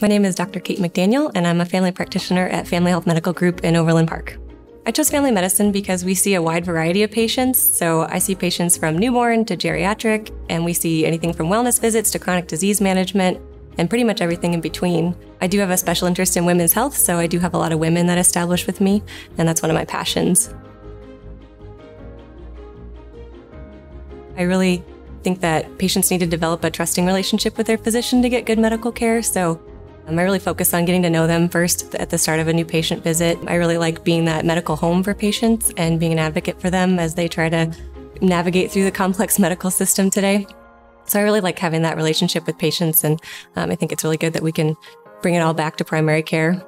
My name is Dr. Kate McDaniel, and I'm a family practitioner at Family Health Medical Group in Overland Park. I chose family medicine because we see a wide variety of patients. So I see patients from newborn to geriatric, and we see anything from wellness visits to chronic disease management and pretty much everything in between. I do have a special interest in women's health, so I do have a lot of women that establish with me, and that's one of my passions. I really think that patients need to develop a trusting relationship with their physician to get good medical care. So um, I really focus on getting to know them first at the start of a new patient visit. I really like being that medical home for patients and being an advocate for them as they try to navigate through the complex medical system today. So I really like having that relationship with patients, and um, I think it's really good that we can bring it all back to primary care.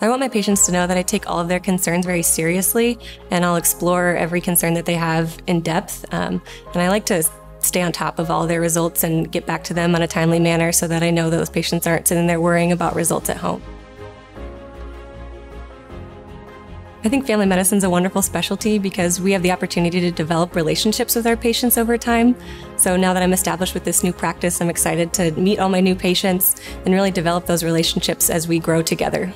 I want my patients to know that I take all of their concerns very seriously and I'll explore every concern that they have in depth. Um, and I like to stay on top of all their results and get back to them on a timely manner so that I know those patients aren't sitting there worrying about results at home. I think family medicine is a wonderful specialty because we have the opportunity to develop relationships with our patients over time. So now that I'm established with this new practice, I'm excited to meet all my new patients and really develop those relationships as we grow together.